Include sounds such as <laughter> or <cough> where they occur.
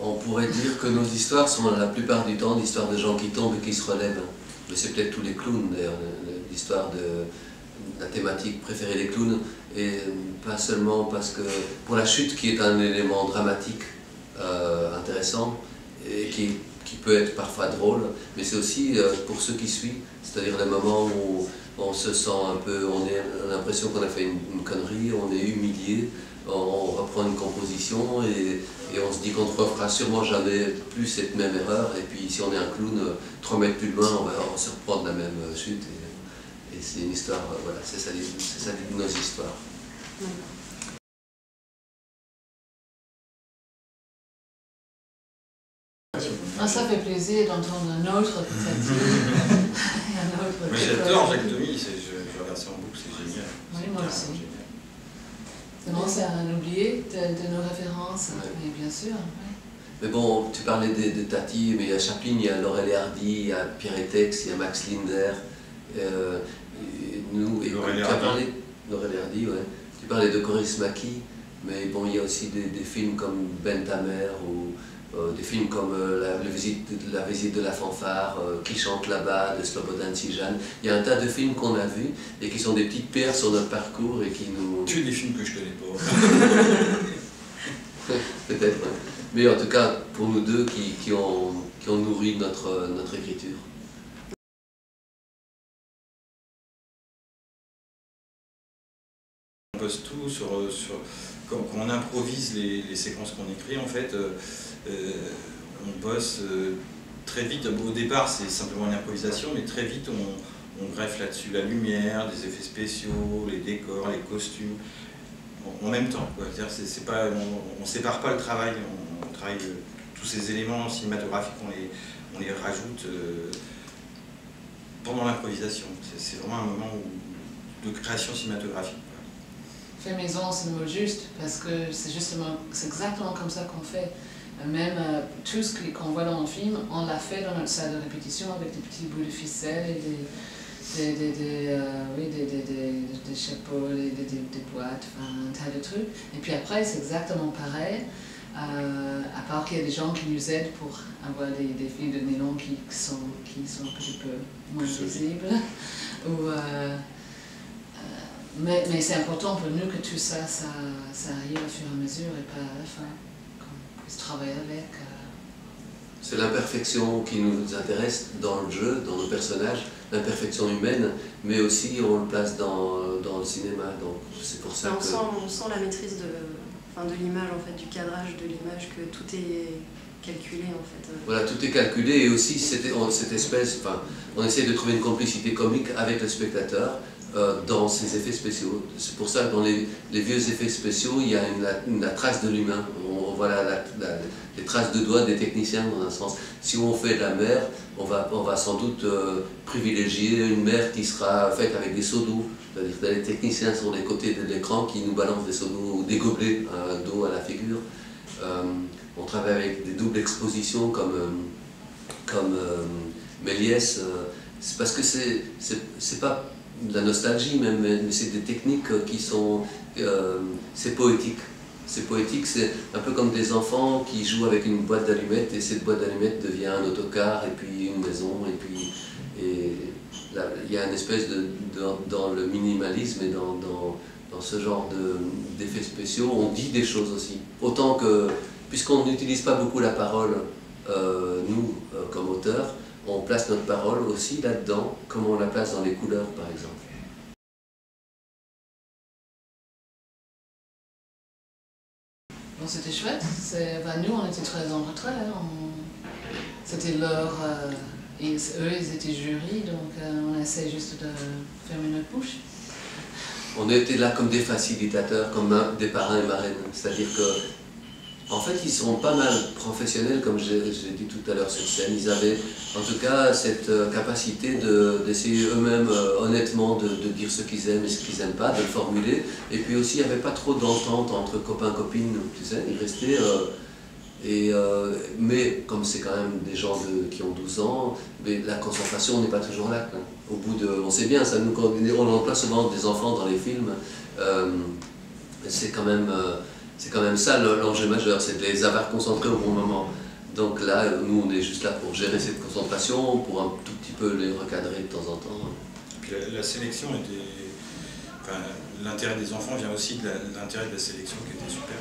On pourrait dire que nos histoires sont la plupart du temps l'histoire de gens qui tombent et qui se relèvent. Mais c'est peut-être tous les clowns d'ailleurs, l'histoire de la thématique préférée des clowns, et pas seulement parce que pour la chute qui est un élément dramatique euh, intéressant et qui, peut être parfois drôle, mais c'est aussi euh, pour ceux qui suivent, c'est-à-dire les moments où on se sent un peu, on, a l'impression qu'on a fait une, connerie, on est humilié, on, reprend une composition et, on se dit qu'on ne refera sûrement jamais plus cette même erreur. Et puis si on est un clown, euh, trois mètres plus loin, on va se reprendre la même euh, chute. Et, c'est une histoire, euh, voilà, c'est ça, ça nos histoires. Ah, ça fait plaisir d'entendre un autre <laughs> J'adore Jacques Demy, je, regarde ça en boucle, c'est génial. Oui, moi aussi. C'est un oublié de, de, nos références, mais bien sûr. Mais bon, tu parlais de, Tati, mais il y a Chaplin, il y a Laurel et Hardy, il y a Pierre Etex, il y a Max Linder. Euh, nous, et Laurel tu as parlé Laurel et Hardy, ouais. Tu parlais de Coris Maki, mais bon, il y a aussi des, des films comme Ben Tamer ou euh, des films comme euh, la, visite, la, visite, de la fanfare, euh, Qui chante là-bas, de Slobodan Sijan. Il y a un tas de films qu'on a vus et qui sont des petites pierres sur notre parcours et qui nous... Tu es des films que je connais pas. <laughs> Peut-être, mais en tout cas pour nous deux qui, qui, ont, qui ont nourri notre, notre écriture. Tout sur, sur quand, on improvise les, séquences qu'on écrit en fait euh, on bosse euh, très vite. Au départ, c'est simplement une improvisation, mais très vite, on, greffe là-dessus la lumière, des effets spéciaux, les décors, les costumes, en même temps. C'est pas, on sépare pas le travail, on, travaille euh, tous ces éléments cinématographiques, on les, on les rajoute pendant l'improvisation. C'est vraiment un moment de création cinématographique. Fait maison, c'est le mot juste, parce que c'est justement, c'est exactement comme ça qu'on fait. Même euh, tout ce qu'on voit dans le film, on l'a fait dans notre salle de répétition avec des petits bouts de ficelle et des, des, des, euh, oui, des, des, chapeaux, des, boîtes, enfin un tas de trucs. Et puis après, c'est exactement pareil, euh, à part qu'il y a des gens qui nous aident pour avoir des, des fils de nylon qui sont, qui sont un petit peu moins visibles. <laughs> Ou, mais, mais c'est important pour nous que tout ça, ça, ça arrive au fur et à mesure et pas à la fin travailler avec. Euh. C'est l'imperfection qui nous intéresse dans le jeu, dans nos personnages, l'imperfection humaine, mais aussi on le place dans, dans le cinéma. Donc c'est pour ça on Sent, on sent la maîtrise de, enfin, de l'image, en fait, du cadrage de l'image, que tout est calculé en fait. Voilà, tout est calculé et aussi cette, espèce, enfin, on essaie de trouver une complicité comique avec le spectateur euh, dans ces effets spéciaux. C'est pour ça que dans les, vieux effets spéciaux, il y a une, la trace de l'humain. On, voit la, les traces de doigts des techniciens dans un sens. Si on fait de la mer, on va, on va sans doute euh, privilégier une mer qui sera faite avec des seaux d'eau. C'est-à-dire que les techniciens sont des côtés de l'écran qui nous balancent des seaux d'eau ou des gobelets d'eau à la figure. Euh, on travaille avec des doubles expositions comme, comme Méliès. c'est parce que c'est pas de la nostalgie même, mais c'est des techniques qui sont... Euh, c'est poétique. C'est poétique, c'est un peu comme des enfants qui jouent avec une boîte d'allumettes et cette boîte d'allumettes devient un autocar et puis une maison et puis... Il y a une espèce de... dans le minimalisme et dans, dans ce genre d'effets spéciaux, on dit des choses aussi. Autant que... Puisqu'on n'utilise pas beaucoup la parole, euh, nous, euh, comme auteurs, on place notre parole aussi là-dedans, comme on la place dans les couleurs par exemple. Bon, c'était chouette. nous, on était très en retrait. Hein. C'était leur... Euh, eux, ils étaient jury, donc on essaie juste de fermer notre bouche. On était là comme des facilitateurs, comme des parrains et marraines. C'est-à-dire que en fait, ils sont pas mal professionnels, comme je, l'ai dit tout à l'heure sur scène. Ils avaient en tout cas cette euh, capacité d'essayer eux-mêmes euh, honnêtement de, dire ce qu'ils aiment et ce qu'ils n'aiment pas, de le formuler. Et puis aussi, il n'y avait pas trop d'entente entre copains-copines, tu sais. Ils restaient... Euh, et, mais comme c'est quand même des gens qui ont 12 ans, la concentration n'est pas toujours là. Au bout de, on sait bien, ça nous, on emploie souvent des enfants dans les films. c'est quand même C'est quand même ça l'enjeu majeur, c'est de les avoir concentrés au bon moment. Donc là, nous, on est juste là pour gérer cette concentration, pour un tout petit peu les recadrer de temps en temps. Puis la, sélection était... L'intérêt des enfants vient aussi de l'intérêt de la sélection qui était super.